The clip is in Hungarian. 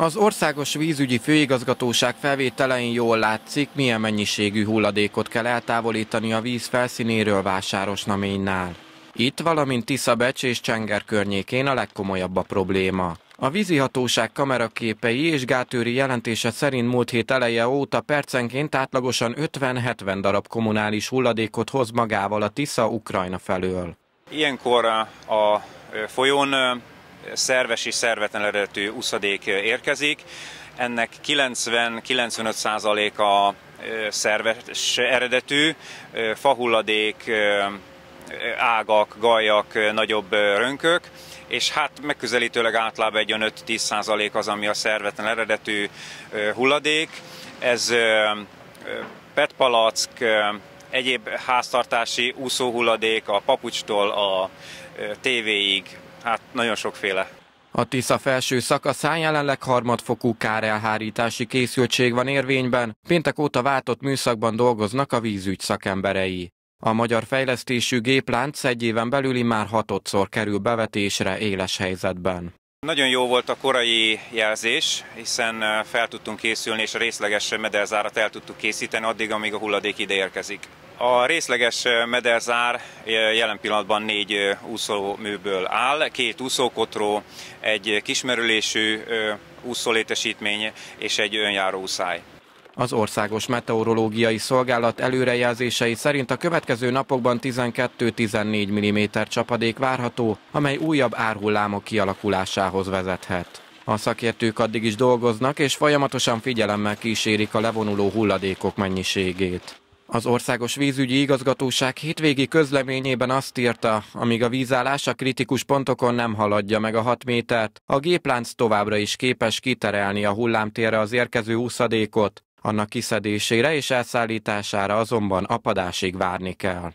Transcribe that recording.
Az Országos Vízügyi Főigazgatóság felvételein jól látszik, milyen mennyiségű hulladékot kell eltávolítani a víz felszínéről Vásárosnaménynál. Itt, valamint Tiszabecs és Csenger környékén a legkomolyabb a probléma. A vízi hatóság kameraképei és gátőri jelentése szerint múlt hét eleje óta percenként átlagosan 50-70 darab kommunális hulladékot hoz magával a Tisza Ukrajna felől. Ilyenkor a folyón szerves és szervetlen eredetű uszadék érkezik. Ennek 90-95%-a szerves eredetű, fahulladék, ágak, gajak, nagyobb rönkök, és hát megközelítőleg általában egy 5-10% az, ami a szervetlen eredetű hulladék. Ez petpalack, egyéb háztartási úszóhulladék, a papucstól a tévéig, hát nagyon sokféle. A Tisza felső szakaszán jelenleg harmadfokú kárelhárítási készültség van érvényben, péntek óta váltott műszakban dolgoznak a vízügy szakemberei. A magyar fejlesztésű géplánc egy éven belüli már hatodszor kerül bevetésre éles helyzetben. Nagyon jó volt a korai jelzés, hiszen fel tudtunk készülni, és a részleges mederzárat el tudtuk készíteni addig, amíg a hulladék ide érkezik. A részleges mederzár jelen pillanatban négy úszóműből áll, két úszókotró, egy kismerülésű úszólétesítmény és egy önjáró úszály. Az Országos Meteorológiai Szolgálat előrejelzései szerint a következő napokban 12-14 mm csapadék várható, amely újabb árhullámok kialakulásához vezethet. A szakértők addig is dolgoznak, és folyamatosan figyelemmel kísérik a levonuló hulladékok mennyiségét. Az Országos Vízügyi Igazgatóság hétvégi közleményében azt írta, amíg a vízállás a kritikus pontokon nem haladja meg a 6 métert, a géplánc továbbra is képes kiterelni a hullámtérre az érkező úszadékot, annak kiszedésére és elszállítására azonban apadásig várni kell.